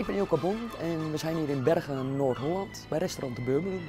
Ik ben Ilka Bon en we zijn hier in Bergen, Noord-Holland, bij restaurant De Beurberoem.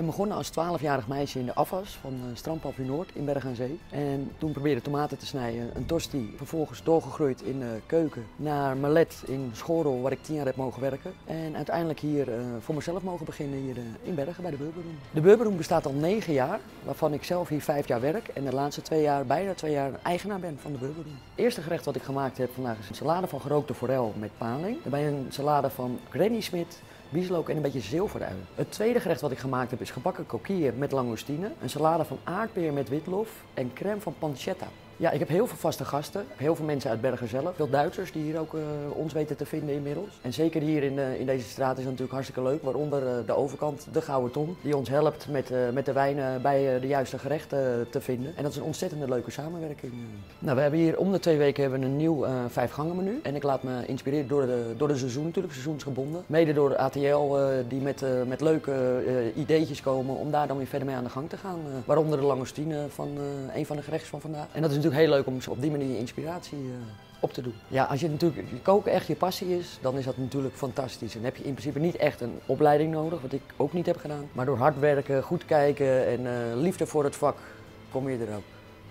Ben begonnen als 12-jarig meisje in de afwas van uh, Strandpavillon Noord in Bergen aan Zee. En toen probeerde tomaten te snijden, een tosti. Vervolgens doorgegroeid in de keuken naar Malet in Schorel, waar ik 10 jaar heb mogen werken. En uiteindelijk hier uh, voor mezelf mogen beginnen hier in Bergen bij de Beurberoem. De Beurberoem bestaat al 9 jaar, waarvan ik zelf hier 5 jaar werk. En de laatste 2 jaar, bijna 2 jaar, eigenaar ben van de Beurberoem. Het eerste gerecht wat ik gemaakt heb vandaag is een salade van gerookte forel met paling. Daarbij een salade van Granny Smit bieslook en een beetje zilverui. Het tweede gerecht wat ik gemaakt heb is gebakken kokkier met langoustine, een salade van aardbeer met witlof en crème van pancetta. Ja, ik heb heel veel vaste gasten. Heel veel mensen uit Bergen zelf. Veel Duitsers die hier ook uh, ons weten te vinden inmiddels. En zeker hier in, uh, in deze straat is het natuurlijk hartstikke leuk. Waaronder uh, de overkant, de Gouden Ton. Die ons helpt met, met de wijnen bij de juiste gerechten te vinden. En dat is een ontzettend leuke samenwerking. Nou, we hebben hier om de twee weken hebben we een nieuw vijf gangen menu. En ik laat me inspireren door de, door de seizoen natuurlijk, seizoensgebonden. Mede door de ATL die met, met leuke ideetjes komen om daar dan weer verder mee aan de gang te gaan. waaronder de langoustine van een van de gerechts van vandaag. En dat is natuurlijk heel leuk om op die manier inspiratie uh, op te doen. Ja, als je natuurlijk je koken echt je passie is, dan is dat natuurlijk fantastisch. En heb je in principe niet echt een opleiding nodig, wat ik ook niet heb gedaan. Maar door hard werken, goed kijken en uh, liefde voor het vak kom je er ook.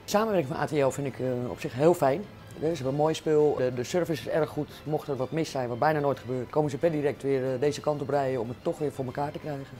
Samenwerking van ATL vind ik uh, op zich heel fijn. Ze hebben een mooi spul, de, de, service is erg goed. Mocht er wat mis zijn, wat bijna nooit gebeurt, komen ze per direct weer deze kant op rijden om het toch weer voor elkaar te krijgen.